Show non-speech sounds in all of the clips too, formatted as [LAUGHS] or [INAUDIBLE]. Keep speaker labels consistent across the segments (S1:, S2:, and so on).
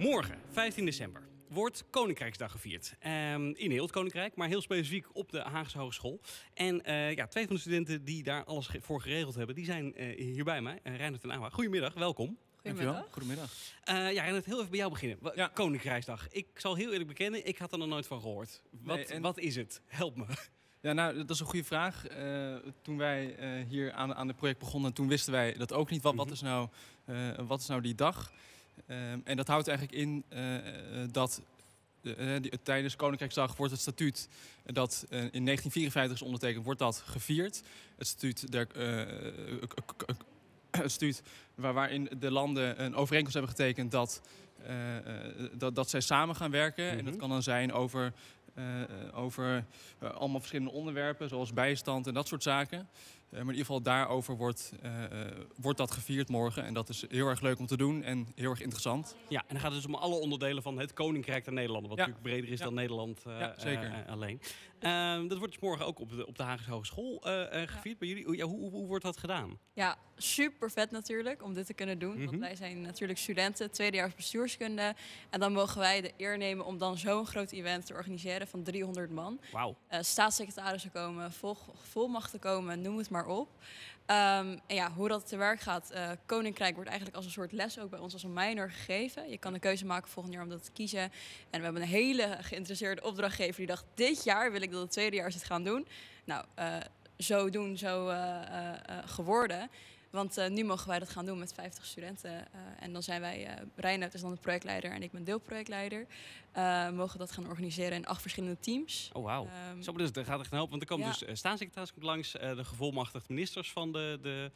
S1: Morgen, 15 december, wordt Koninkrijksdag gevierd. Ehm, in heel het Koninkrijk, maar heel specifiek op de Haagse Hogeschool. En eh, ja, twee van de studenten die daar alles ge- voor geregeld hebben, die zijn eh, hier bij mij. Uh, Reinhard en Awa, goedemiddag, welkom.
S2: Dankjewel. Goedemiddag.
S1: Eh ja, Reinhard, heel even bij jou beginnen.
S2: Ja.
S1: Koninkrijksdag. Ik zal heel eerlijk bekennen, ik had er nog nooit van gehoord. Wat,
S2: Nee, en-
S1: wat is het? Help me.
S2: Ja, nou, dat is een goede vraag. Eh, toen wij eh, hier aan, aan het project begonnen, toen wisten wij dat ook niet. Wat, wat,
S1: Mhm.
S2: is, nou, eh, wat is nou die dag? Ehm, en dat houdt eigenlijk in eh, eh, dat eh, die- tijdens Koninkrijksdag wordt het statuut eh, dat eh, in 1954 is ondertekend, wordt dat gevierd. Het statuut, der, eh, eh, [CLEARS THROAT] het statuut waar, waarin de landen een overeenkomst hebben getekend dat, eh, eh, dat, dat zij samen gaan werken. En dat
S1: Mhm.
S2: kan dan zijn over, eh, eh, over eh, allemaal verschillende onderwerpen, zoals bijstand en dat soort zaken. Eh, maar in ieder geval daarover wordt, eh, eh, wordt dat gevierd morgen. En dat is heel erg leuk om te doen en heel erg interessant.
S1: Ja, en dan gaat het dus om alle onderdelen van het Koninkrijk der Nederlanden. Wat
S2: Ja.
S1: natuurlijk breder is
S2: Ja.
S1: dan Nederland eh,
S2: Ja, zeker.
S1: eh, eh, alleen. Ehm, dat wordt dus morgen ook op de, op de Haagse Hogeschool eh, eh, gevierd. Bij jullie, Hoe- ja, hoe, hoe, hoe wordt dat gedaan?
S3: Ja, super vet natuurlijk om dit te kunnen doen.
S1: Mhm.
S3: Want wij zijn natuurlijk studenten, tweedejaars bestuurskunde. En dan mogen wij de eer nemen om dan zo'n groot event te organiseren van 300 man.
S1: Wauw.
S3: Eh staatssecretarissen komen, vol, volmachten komen, noem het maar op. Ehm, en ja, hoe dat te werk gaat. eh, Koninkrijk wordt eigenlijk als een soort les ook bij ons als een minor gegeven. Je kan een keuze maken volgend jaar om dat te kiezen. En we hebben een hele geïnteresseerde opdrachtgever die dacht... dit jaar wil ik dat het tweede jaar het gaan doen. Nou, eh, zo doen, zo geworden. Want eh, nu mogen wij dat gaan doen met 50 studenten. eh, en dan zijn wij, Reinhard is dan de projectleider en ik ben deelprojectleider. eh mogen dat gaan organiseren in acht verschillende teams.
S1: Oh, wauw.
S3: Ehm,
S1: Zo, dus, dat gaat echt helpen. Want er komen
S3: Ja.
S1: dus staatssecretaris komt langs, de gevolmachtigd ministers van de, de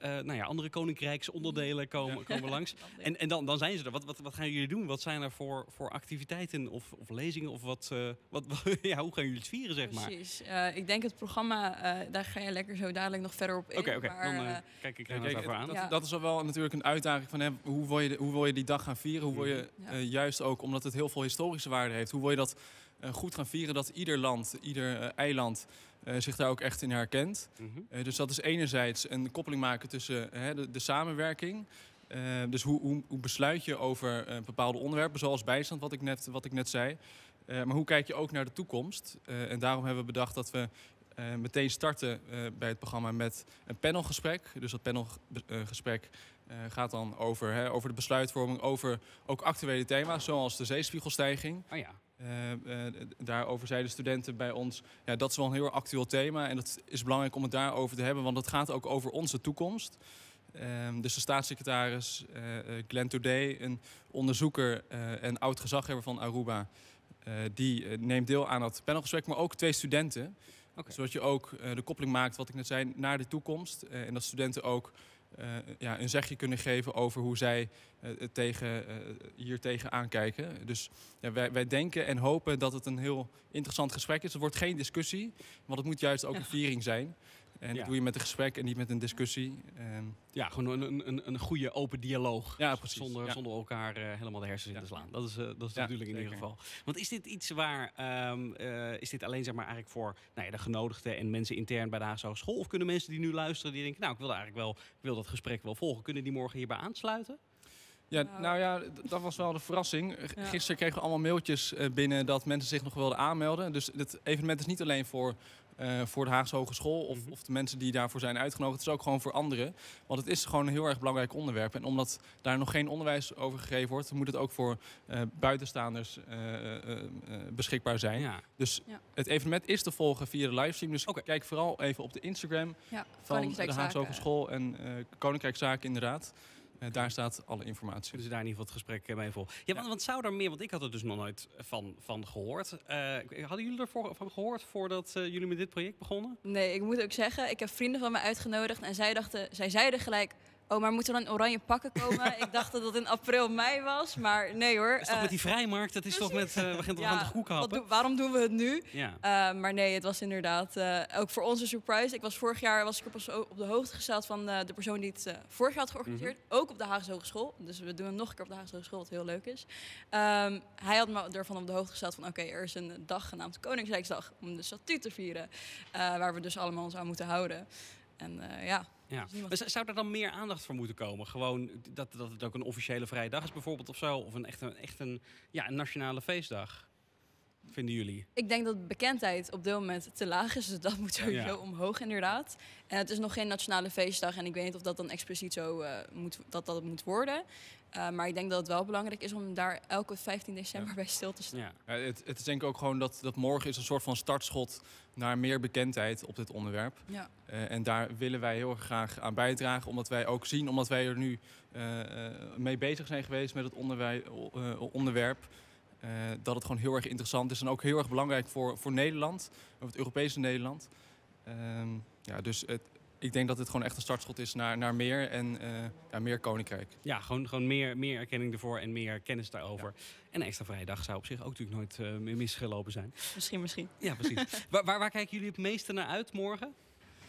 S1: nou ja, andere koninkrijksonderdelen komen, komen langs. [LAUGHS] En, en dan, dan zijn ze er. Wat, wat, wat gaan jullie doen? Wat zijn er voor, voor activiteiten of, of lezingen? Of wat, eh, wat, [LAUGHS] ja, hoe gaan jullie het vieren, zeg maar? Oké,
S3: Precies. Eh, ik denk het programma, eh, daar ga je lekker zo dadelijk nog verder op in.
S1: oké.
S3: maar,
S1: Dan eh,
S3: eh,
S1: kijk ik er aan.
S2: dat,
S3: Ja.
S2: dat is wel natuurlijk een uitdaging van hè, hoe, wil je, hoe wil je die dag gaan vieren? Hoe wil je.
S3: Ja.
S2: eh, juist ook, omdat het heel veel historische waarde heeft, hoe wil je dat eh, goed gaan vieren? Dat ieder land, ieder eh, eiland eh, zich daar ook echt in herkent.
S1: Mhm.
S2: Eh, dus dat is enerzijds een koppeling maken tussen eh, de, de samenwerking. Eh, dus hoe, hoe, hoe besluit je over eh, bepaalde onderwerpen, zoals bijstand, wat ik net, wat ik net zei. Eh, maar hoe kijk je ook naar de toekomst? Eh, en daarom hebben we bedacht dat we eh, meteen starten eh, bij het programma met een panelgesprek. Dus dat panelgesprek eh, gaat dan over, hè, over de besluitvorming, over ook actuele thema's, zoals de zeespiegelstijging.
S1: Oh ja.
S2: Eh, eh, daarover zeiden studenten bij ons, ja, dat is wel een heel actueel thema. En dat is belangrijk om het daarover te hebben, want het gaat ook over onze toekomst. Ehm, dus de staatssecretaris eh, Glenn Today, een onderzoeker en oud-gezaghebber van Aruba... die neemt deel aan dat panelgesprek, maar ook twee studenten. Zodat je ook de koppeling maakt, wat ik net zei, naar de toekomst. En dat studenten ook ja, een zegje kunnen geven over hoe zij eh, het tegen, eh, hier tegen aankijken. Dus ja, wij, wij denken en hopen dat het een heel interessant gesprek is. Het wordt geen discussie, want het moet juist ook een viering zijn. En
S1: Ja.
S2: dat doe je met een gesprek en niet met een discussie. Ehm,
S1: Ja, gewoon een, een, een goede open dialoog.
S2: Ja, precies.
S1: Zonder,
S2: Ja.
S1: zonder elkaar eh, helemaal de hersens in te slaan. Dat is, eh, dat is bedoeling in ieder geval. Want is dit iets waar, ehm, eh, is dit alleen zeg maar eigenlijk voor nou ja, de genodigden en mensen intern bij de Haagse Hogeschool? Of kunnen mensen die nu luisteren, die denken, nou ik wil eigenlijk wel, ik wil dat gesprek wel volgen. Kunnen die morgen hierbij aansluiten?
S2: Ja,
S3: Nou.
S2: ja, dat was wel de verrassing. Gisteren kregen we allemaal mailtjes binnen dat mensen zich nog wilden aanmelden. Dus het evenement is niet alleen voor, eh, voor de Haagse Hogeschool of,
S1: Mhm.
S2: of de mensen die daarvoor zijn uitgenodigd. Het is ook gewoon voor anderen. Want het is gewoon een heel erg belangrijk onderwerp. En omdat daar nog geen onderwijs over gegeven wordt, moet het ook voor eh, buitenstaanders eh, eh, eh, beschikbaar zijn.
S1: Ja.
S2: Dus
S3: Ja.
S2: het evenement is te volgen via de livestream. Dus kijk vooral even op de Instagram
S3: ja,
S2: van de Haagse. Hogeschool en eh Koninkrijkszaken inderdaad. Eh, daar staat alle informatie.
S1: Ze daar in ieder geval het gesprek eh, mee vol. Ja, want, want zou er meer, want ik had er dus nog nooit van, van gehoord. Eh, hadden jullie ervan van gehoord voordat eh, jullie met dit project begonnen?
S3: Nee, ik moet ook zeggen, ik heb vrienden van mij uitgenodigd en zij, dachten, zij zeiden gelijk... Oh, maar moeten er dan oranje pakken komen? ik dacht dat dat in april, mei was, maar nee hoor.
S1: Dat is toch
S3: eh,
S1: met die vrijmarkt? Dat is toch met, eh we gaan toch
S3: ja,
S1: aan de koek
S3: wat
S1: happen?
S3: waarom doen we het nu?
S1: Ja.
S3: Uh, maar nee, het was inderdaad ook voor ons een surprise. Ik was vorig jaar was ik op, op de hoogte gesteld van de persoon die het vorig jaar had georganiseerd. Mm -hmm. Ook op de Haagse Hogeschool. Dus we doen het nog een keer op de Haagse Hogeschool, wat heel leuk is. Um, hij had me ervan op de hoogte gesteld van oké, okay, er is een dag genaamd Koningsrijksdag om de statuut te vieren. Waar we dus allemaal ons aan moeten houden. En eh, ja,
S1: Ja.
S3: Dus
S1: Zou er dan meer aandacht voor moeten komen? Gewoon dat, dat het ook een officiële vrije dag is bijvoorbeeld of zo? Of een echt een, echt een, ja, een nationale feestdag? Vinden jullie?
S3: ik denk dat bekendheid op dit moment te laag is. Dus dat moet sowieso
S1: Ja.
S3: omhoog inderdaad. En het is nog geen nationale feestdag. En ik weet niet of dat dan expliciet zo eh, moet, dat dat moet worden. Eh, maar ik denk dat het wel belangrijk is om daar elke 15 december bij stil te staan.
S1: Ja.
S2: Het, het is denk ik ook gewoon dat, dat morgen is een soort van startschot naar meer bekendheid op dit onderwerp.
S3: Ja.
S2: Eh, en daar willen wij heel erg graag aan bijdragen, omdat wij ook zien, omdat wij er nu mee bezig zijn geweest met het onderwerp, eh, dat het gewoon heel erg interessant is en ook heel erg belangrijk voor, voor Nederland, of het Europese Nederland. Ehm, ja, dus het, ik denk dat dit gewoon echt een startschot is naar, naar meer en eh, ja, meer koninkrijk.
S1: Ja, gewoon, gewoon meer, meer erkenning ervoor en meer kennis daarover. En een extra vrije dag zou op zich ook natuurlijk nooit eh, meer misgelopen zijn.
S3: Misschien, misschien.
S1: Ja, precies. [LAUGHS] waar, waar, waar kijken jullie het meeste naar uit morgen?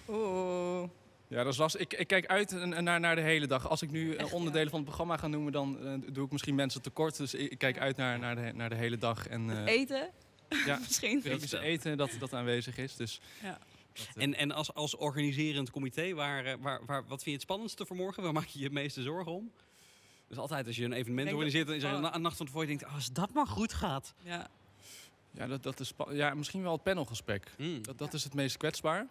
S3: Oeh.
S2: Ja, dat is lastig. Ik, ik kijk uit naar, naar de hele dag. Als ik nu eh,
S3: Echt,
S2: onderdelen
S3: ja.
S2: van het programma ga noemen, dan eh, doe ik misschien mensen tekort. Dus ik, ik kijk uit naar, naar, de, naar de hele dag. En eh
S3: Eten? [LAUGHS] [LAUGHS]
S2: ja,
S3: misschien.
S2: Eten dat, dat aanwezig is. Dus,
S3: Ja.
S2: dat,
S1: En, en als, als organiserend comité, waar, waar, waar, wat vind je het spannendste voor morgen? Waar maak je je het meeste zorgen om? Dus altijd als je een evenement organiseert, dan is er een, een nacht van tevoren je denkt, oh, als dat maar goed gaat.
S3: Ja.
S2: ja, dat, dat is ja, misschien wel het panelgesprek.
S1: Mm.
S2: Dat, dat is het meest kwetsbaar.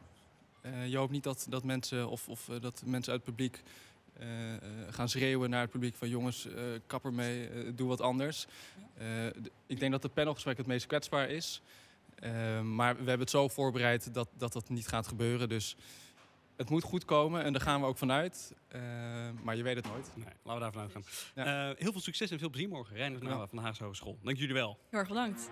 S2: Eh, je hoopt niet dat, dat mensen of, of eh, dat mensen uit het publiek eh, eh, gaan schreeuwen naar het publiek van jongens, eh kapper mee, eh, doe wat anders. Eh, ik denk dat het panelgesprek het meest kwetsbaar is. Maar we hebben het zo voorbereid dat, dat dat niet gaat gebeuren. Dus het moet goed komen en daar gaan we ook vanuit. Eh, maar je weet het nooit.
S1: Nee, laten we daarvan uitgaan.
S2: Ja.
S1: Eh, heel veel succes en veel plezier morgen.
S2: Ja.
S1: Nouwen van de Haagse Hogeschool. Dank jullie wel.
S3: Heel erg bedankt.